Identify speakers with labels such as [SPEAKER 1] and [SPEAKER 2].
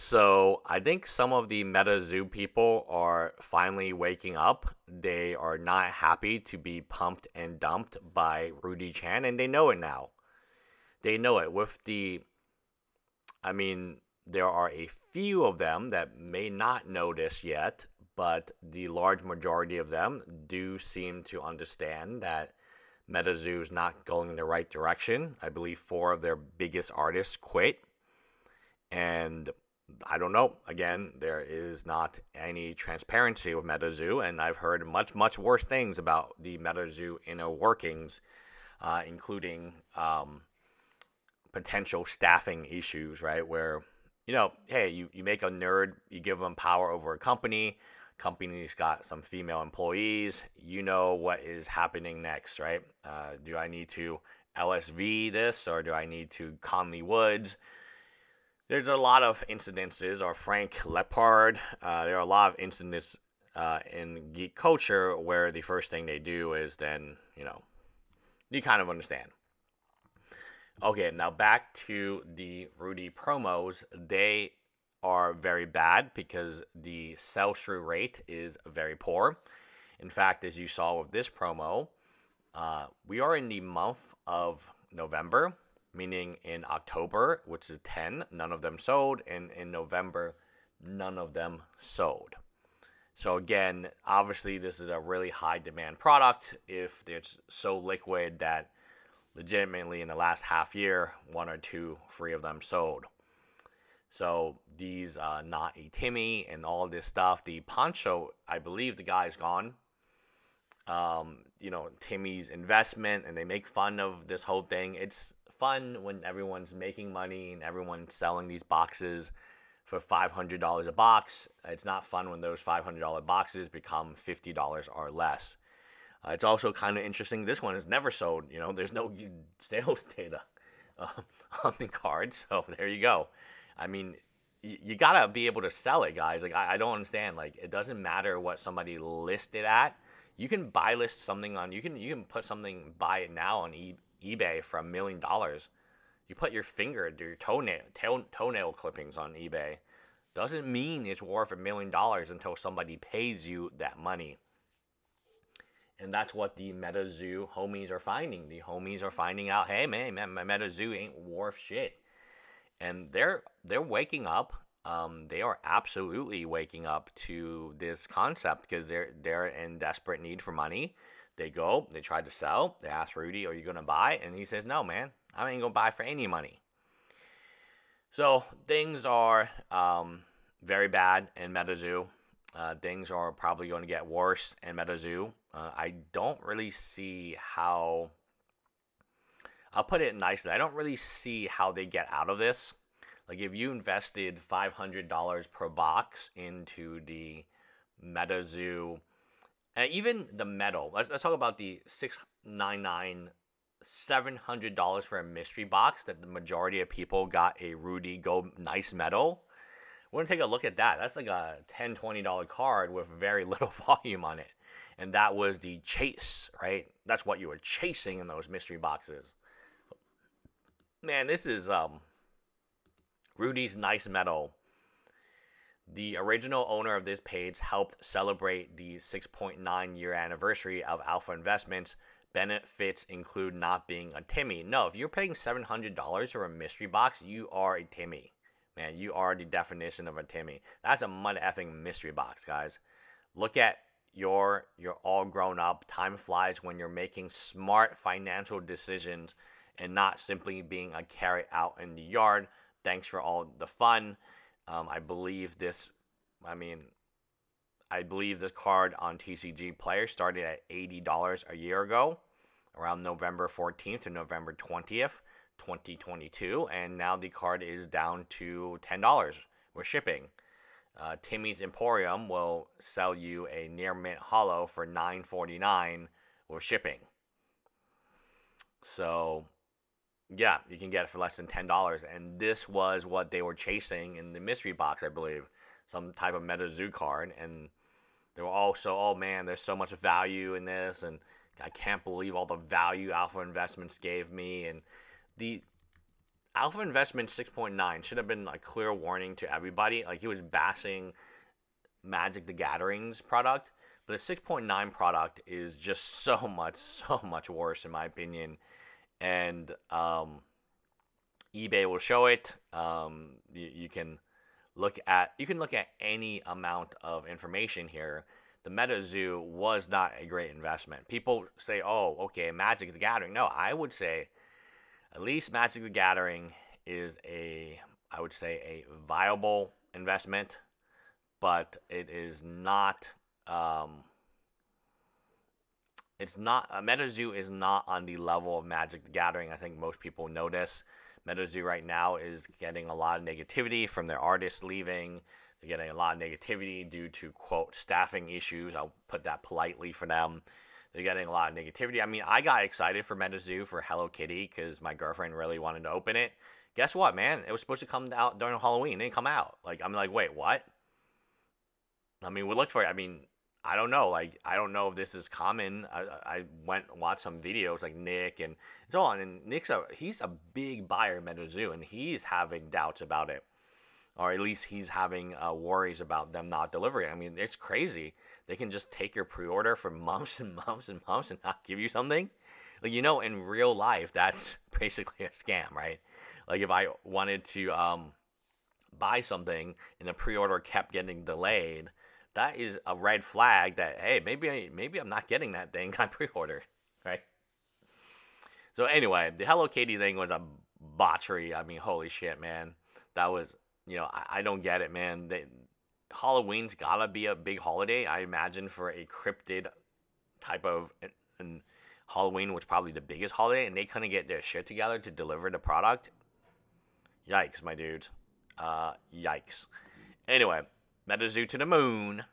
[SPEAKER 1] So I think some of the MetaZoo people are finally waking up. They are not happy to be pumped and dumped by Rudy Chan, and they know it now. They know it with the. I mean, there are a few of them that may not know this yet, but the large majority of them do seem to understand that MetaZoo is not going in the right direction. I believe four of their biggest artists quit. And I don't know. Again, there is not any transparency with MetaZoo, and I've heard much, much worse things about the MetaZoo inner workings, uh, including um, potential staffing issues, right? Where, you know, hey, you, you make a nerd, you give them power over a company, company's got some female employees, you know what is happening next, right? Uh, do I need to LSV this, or do I need to Conley Woods? There's a lot of incidences, or Frank Lepore. Uh, there are a lot of incidents uh, in geek culture where the first thing they do is then, you know, you kind of understand. Okay, now back to the Rudy promos. They are very bad because the sell through rate is very poor. In fact, as you saw with this promo, uh, we are in the month of November meaning in October, which is 10, none of them sold, and in November, none of them sold. So again, obviously this is a really high demand product if it's so liquid that legitimately in the last half year, one or two, three of them sold. So these uh, not a Timmy and all this stuff. The poncho, I believe the guy's gone. Um, you know Timmy's investment, and they make fun of this whole thing. It's fun when everyone's making money and everyone's selling these boxes for $500 a box. It's not fun when those $500 boxes become $50 or less. Uh, it's also kind of interesting. This one is never sold. You know, there's no sales data uh, on the card. So there you go. I mean, y- you gotta be able to sell it, guys. Like I, I don't understand. Like it doesn't matter what somebody listed at. You can buy list something on. You can you can put something buy it now on e- eBay for a million dollars, you put your finger, your toenail, toe, toenail clippings on eBay, doesn't mean it's worth a million dollars until somebody pays you that money. And that's what the MetaZoo homies are finding. The homies are finding out, hey man, man my MetaZoo ain't worth shit. And they're they're waking up. Um, they are absolutely waking up to this concept because they're they're in desperate need for money. They go, they try to sell. They ask Rudy, Are you going to buy? And he says, No, man, I ain't going to buy for any money. So things are um, very bad in MetaZoo. Uh, things are probably going to get worse in MetaZoo. Uh, I don't really see how. I'll put it nicely. I don't really see how they get out of this. Like if you invested $500 per box into the MetaZoo and even the metal. Let's, let's talk about the 699 $700 for a mystery box that the majority of people got a Rudy Go nice metal. We're to take a look at that. That's like a $10, $20 card with very little volume on it. And that was the chase, right? That's what you were chasing in those mystery boxes. Man, this is um Rudy's nice metal the original owner of this page helped celebrate the 6.9 year anniversary of Alpha Investments. Benefits include not being a Timmy. No, if you're paying $700 for a mystery box, you are a Timmy. Man, you are the definition of a Timmy. That's a mud effing mystery box, guys. Look at your you're all grown up. Time flies when you're making smart financial decisions and not simply being a carrot out in the yard. Thanks for all the fun. Um, I believe this, I mean, I believe this card on TCG Player started at $80 a year ago, around November 14th to November 20th, 2022. And now the card is down to $10 with shipping. Uh, Timmy's Emporium will sell you a near mint holo for $9.49 with shipping. So yeah, you can get it for less than ten dollars, and this was what they were chasing in the mystery box, I believe, some type of Meta Zoo card, and they were also, oh man, there's so much value in this, and I can't believe all the value Alpha Investments gave me, and the Alpha Investment 6.9 should have been a clear warning to everybody. Like he was bashing Magic the Gathering's product, but the 6.9 product is just so much, so much worse in my opinion. And um, eBay will show it. Um, you, you can look at you can look at any amount of information here. The MetaZoo was not a great investment. People say, "Oh, okay, Magic the Gathering." No, I would say at least Magic the Gathering is a I would say a viable investment, but it is not um, it's not uh, MetaZoo is not on the level of Magic the Gathering. I think most people notice. MetaZoo right now is getting a lot of negativity from their artists leaving. They're getting a lot of negativity due to quote staffing issues. I'll put that politely for them. They're getting a lot of negativity. I mean, I got excited for MetaZoo for Hello Kitty because my girlfriend really wanted to open it. Guess what, man? It was supposed to come out during Halloween. It didn't come out. Like I'm like, wait, what? I mean, we looked for it. I mean, I don't know. Like, I don't know if this is common. I, I went watched some videos like Nick and so on. And Nick's a he's a big buyer of MetaZoo, and he's having doubts about it, or at least he's having uh, worries about them not delivering. I mean, it's crazy. They can just take your pre-order for months and months and months and not give you something. Like you know, in real life, that's basically a scam, right? Like if I wanted to um, buy something and the pre-order kept getting delayed that is a red flag that hey maybe I, maybe I'm not getting that thing I pre-ordered right? So anyway the Hello Kitty thing was a botchery. I mean holy shit man. That was you know I, I don't get it man. They, Halloween's gotta be a big holiday. I imagine for a cryptid type of and Halloween was probably the biggest holiday and they couldn't get their shit together to deliver the product. Yikes my dudes. Uh yikes. Anyway MetaZoo to the moon.